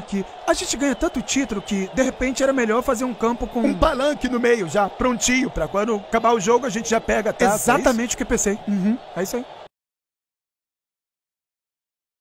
que A gente ganha tanto título que, de repente, era melhor fazer um campo com. Um palanque no meio já, prontinho, pra quando acabar o jogo a gente já pega a taça. é Exatamente o que eu pensei. Uhum, é isso aí.